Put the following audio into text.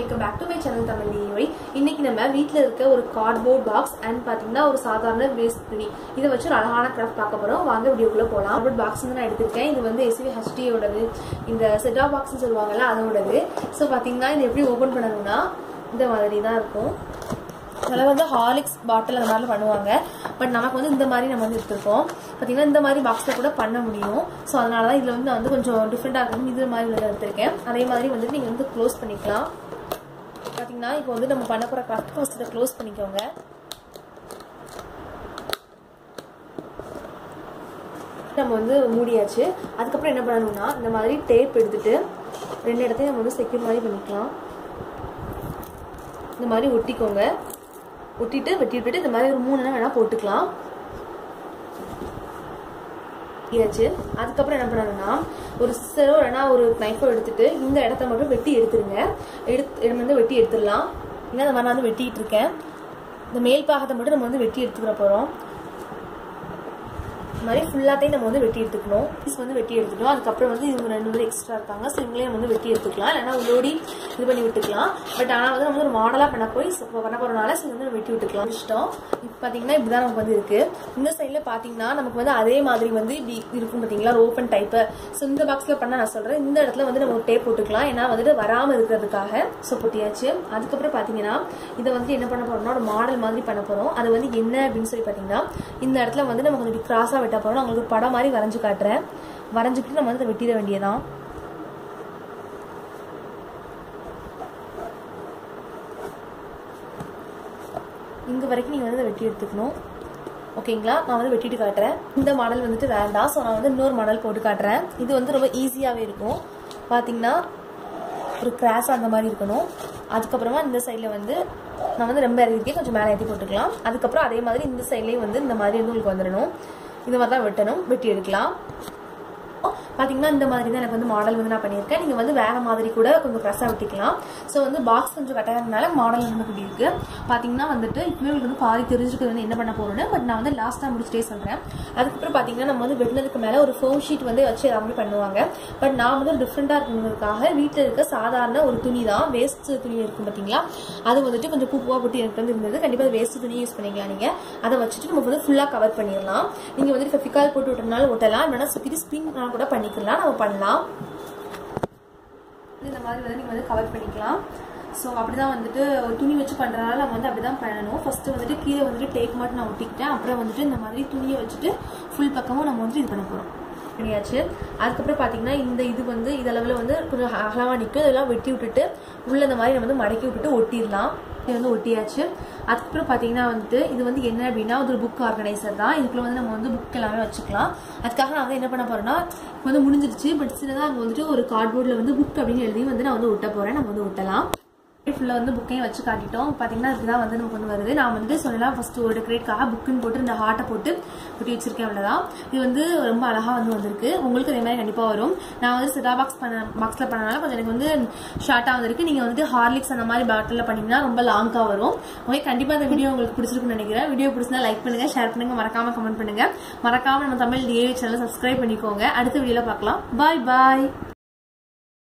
Welcome back to my channel Tamil DIY இன்னைக்கு நம்ம வீட்டில் இருக்க ஒரு கார்ட்போர்ட் பாக்ஸ் அண்ட் பார்த்தீங்கன்னா ஒரு சாதாரண வேஸ்ட் துணி. இதை வச்சு ஒரு அழகான கிராஃப்ட் பார்க்க போகிறோம் வாங்க வீடியோக்குள்ளே போகலாம் கார்ட்போர்ட் பாக்ஸ் வந்து நான் எடுத்திருக்கேன். இது வந்து எஸ்வி ஹெச்டியோடது இந்த செட்டா பாக்ஸ்னு சொல்லுவாங்கல்ல அதோடது. ஸோ பார்த்தீங்கன்னா இது எப்படி ஓப்பன் பண்ணணும்னா இந்த மாதிரி தான் இருக்கும். சில வந்து ஹார்லிக்ஸ் பாட்டில் அந்த மாதிரிலாம் பண்ணுவாங்க. பட் நமக்கு வந்து இந்த மாதிரி நம்ம வந்து எடுத்திருக்கோம். பார்த்தீங்கன்னா இந்த மாதிரி பாக்ஸில் கூட பண்ண முடியும். ஸோ அதனால தான் இதில் வந்து நான் வந்து கொஞ்சம் டிஃப்ரெண்ட்டாக இருக்கும். இது மாதிரி வந்து எடுத்திருக்கேன். அதே மாதிரி வந்துட்டு நீங்கள் வந்து க்ளோஸ் பண்ணிக்கலாம். பார்த்தீங்கன்னா இப்போ வந்து நம்ம பண்ண போகிற கிராஃப்ட் ஃபஸ்ட்டு க்ளோஸ் பண்ணிக்கோங்க. நம்ம வந்து மூடியாச்சு. அதுக்கப்புறம் என்ன பண்ணணும்னா இந்த மாதிரி டேப் எடுத்துட்டு ரெண்டு இடத்தையும் நம்ம வந்து செக்யூர் மாதிரி பண்ணிக்கலாம். இந்த மாதிரி ஒட்டிக்கோங்க. ஒட்டிட்டு வெட்டிட்டு போயிட்டு இந்த மாதிரி ஒரு மூணு நேரம் வேணா போட்டுக்கலாம். ஆச்சு அதுக்கப்புறம் என்ன பண்ணணும்னா ஒரு சிசரோ இல்லைன்னா ஒரு நைஃபோ எடுத்துட்டு இந்த இடத்த மட்டும் வெட்டி எடுத்துருங்க. எடுத்து வந்து வெட்டி எடுத்துடலாம். இல்லை இந்த மாதிரி நான் வந்து வெட்டிட்டு இருக்கேன். இந்த மேல் பாகத்தை மட்டும் நம்ம வந்து வெட்டி எடுத்துக்கிற போகிறோம் இந்த மாதிரி ஃபுல்லாத்தையும் நம்ம வந்து வெட்டி எடுத்துக்கணும். பீஸ் வந்து வெட்டி எடுத்துக்கணும் அதுக்கப்புறம் வந்து இவங்க ரெண்டு பேரும் எக்ஸ்ட்ரா இருக்காங்க. ஸோ இவங்களையும் வந்து வெட்டி எடுத்துக்கலாம். இல்லைன்னா உள்ளோடி இது பண்ணி விட்டுக்கலாம். பட் ஆனால் வந்து நம்ம ஒரு மாடலாக பண்ண போய் பண்ண போகிறனால ஸோ வந்து வெட்டி விட்டுக்கலாம். இஷ்டம். இப்போ பார்த்தீங்கன்னா இப்படிதான் நமக்கு வந்து இருக்குது இந்த சைடில் பார்த்தீங்கன்னா நமக்கு வந்து அதே மாதிரி வந்து இப்படி இருக்கும் பார்த்தீங்களா ஓப்பன் டைப்பு ஸோ இந்த பாக்ஸில் பண்ண நான் சொல்கிறேன் இந்த இடத்துல வந்து நம்ம டேப் போட்டுக்கலாம். ஏன்னா வந்துட்டு வராமல் இருக்கிறதுக்காக ஸோ பொட்டியாச்சு. அதுக்கப்புறம் பார்த்தீங்கன்னா இதை வந்து என்ன பண்ண போகிறோம்னா ஒரு மாடல் மாதிரி பண்ண போகிறோம் அது வந்து என்ன அப்படின்னு சொல்லி பார்த்தீங்கன்னா இந்த இடத்துல வந்து நம்ம கொஞ்சம் கிராஸாக வெட்ட போகிறோம் உங்களுக்கு படம் மாதிரி வரைஞ்சு காட்டுறேன். வரைஞ்சிக்கிட்டு நம்ம வந்து அதை வெட்டிட வேண்டியதான் இங்க வரைக்கும் நீங்க வந்து வெட்டி எடுத்துக்கணும். ஓகேங்களா நான் வந்து வெட்டிட்டு காட்டுறேன். இந்த மாடல் வந்துட்டு வேண்டாம். ஸோ நான் வந்து இன்னொரு மாடல் போட்டு காட்டுறேன். இது வந்து ரொம்ப ஈஸியாகவே இருக்கும். பார்த்தீங்கன்னா ஒரு கிராஸ் அந்த மாதிரி இருக்கணும். அதுக்கப்புறமா இந்த சைடில் வந்து நான் வந்து ரொம்ப இறங்கிட்டே கொஞ்சம் மேலே ஏற்றி போட்டுக்கலாம். அதுக்கப்புறம் அதே மாதிரி இந்த சைட்லேயும் வந்து இந்த மாதிரி வந்து உங்களுக்கு வந்துடணும். இந்த மாதிரி தான் வெட்டணும் வெட்டி எடுக்கலாம் பார்த்தீங்கன்னா இந்த மாதிரி தான் எனக்கு வந்து மாடல் வந்து நான் பண்ணியிருக்கேன். நீங்கள் வந்து வேறு மாதிரி கூட கொஞ்சம் ப்ரெஸ்ஸாக ஒட்டிக்கலாம் ஸோ வந்து பாக்ஸ் கொஞ்சம் கட்டாயிருந்தனால மாடல் வந்து இப்படி இருக்குது பார்த்தீங்கன்னா வந்துட்டு இப்போ உங்களுக்கு வந்து பாதி தெரிஞ்சுக்கிறது வந்து என்ன பண்ண போறோம்னு பட் நான் வந்து லாஸ்ட்டாக முடிச்சுட்டே சொல்கிறேன் அதுக்கப்புறம் பார்த்தீங்கன்னா நம்ம வந்து வெட்டினதுக்கு மேலே ஒரு ஃபோம் ஷீட் வந்து வச்சு எல்லாமே பண்ணுவாங்க. பட் நான் வந்து டிஃப்ரெண்ட்டாக இருக்கணுங்கிறதுக்காக வீட்டில் இருக்க சாதாரண ஒரு துணி தான். வேஸ்ட் துணி இருக்கும் பார்த்தீங்களா அது வந்துட்டு கொஞ்சம் பூப்பூவாக போட்டு எனக்கு வந்து இருந்தது. கண்டிப்பாக வேஸ்ட் துணி யூஸ் பண்ணிக்கலாம் நீங்கள் அதை வச்சுட்டு நம்ம வந்து ஃபுல்லாக கவர் பண்ணிடலாம். நீங்கள் வந்து ஃபிக்கால் போட்டு விட்டனால ஒட்டலாம். இல்லைன்னா சுற்றி ஸ்பின் கூட பண்ணி பண்ணிக்கலாம் நம்ம பண்ணலாம். இந்த மாதிரி வந்து நீங்கள் வந்து கவர் பண்ணிக்கலாம். ஸோ அப்படிதான் வந்துட்டு ஒரு துணி வச்சு பண்ணுறதுனால நம்ம வந்து அப்படிதான் பண்ணணும். ஃபர்ஸ்ட் வந்துட்டு கீழே வந்துட்டு டேக் மட்டும் நான் ஒட்டிக்கிட்டேன். அப்புறம் வந்துட்டு இந்த மாதிரி துணியை வச்சுட்டு ஃபுல் பக்கமும் நம்ம வந்து இது பண்ண போகிறோம் பண்ணியாச்சு. அதுக்கப்புறம் பார்த்தீங்கன்னா இந்த இது வந்து இதளவில் வந்து கொஞ்சம் அகலமாக நிற்கும் இதெல்லாம் வெட்டி விட்டுட்டு உள்ள இந்த மாதிரி நம்ம வந்து மடக்கி விட்டுட்டு ஒட்டிடலாம். இது வந்து ஒட்டியாச்சு. அதுக்கப்புறம் பார்த்தீங்கன்னா வந்துட்டு இது வந்து என்ன அப்படின்னா ஒரு புக் ஆர்கனைசர் தான். இதுக்குள்ள வந்து நம்ம வந்து புக் எல்லாமே வச்சுக்கலாம். அதுக்காக நான் வந்து என்ன பண்ண போறேன்னா இப்போ வந்து முடிஞ்சிருச்சு பட் சின்னதாக அங்கே வந்துட்டு ஒரு கார்ட்போர்டில் வந்து புக் அப்படின்னு எழுதி வந்து நான் வந்து ஒட்ட போறேன். நம்ம வந்து ஒட்டலாம். ஃபுல்லாக வந்து புக்கையும் வச்சு காட்டிட்டோம். பார்த்தீங்கன்னா இதுதான் வந்து நமக்கு வந்து வருது. நான் வந்து சொல்லலாம் ஃபஸ்ட்டு ஒரு டெக்கரேட்காக புக்குன்னு போட்டு இந்த ஹார்ட்டை போட்டு ஒட்டி வச்சிருக்கேன் அவ்வளோதான் இது வந்து ரொம்ப அழகாக வந்து வந்திருக்கு. உங்களுக்கு அதே மாதிரி கண்டிப்பாக வரும். நான் வந்து சிதா பாக்ஸ் பண்ண பாக்ஸில் பண்ணனால கொஞ்சம் எனக்கு வந்து ஷார்ட்டாக வந்திருக்கு. நீங்கள் வந்து ஹார்லிக்ஸ் அந்த மாதிரி பாட்டிலில் பண்ணிங்கன்னா ரொம்ப லாங்காக வரும். ஓகே கண்டிப்பாக இந்த வீடியோ உங்களுக்கு பிடிச்சிருக்குன்னு நினைக்கிறேன். வீடியோ பிடிச்சிருந்தா லைக் பண்ணுங்கள் ஷேர் பண்ணுங்கள் மறக்காம கமெண்ட் பண்ணுங்கள் மறக்காமல் நம்ம தமிழ் டிஏவி சேனல் சப்ஸ்கிரைப் பண்ணிக்கோங்க. அடுத்த வீடியோவில் பார்க்கலாம். பாய் பாய்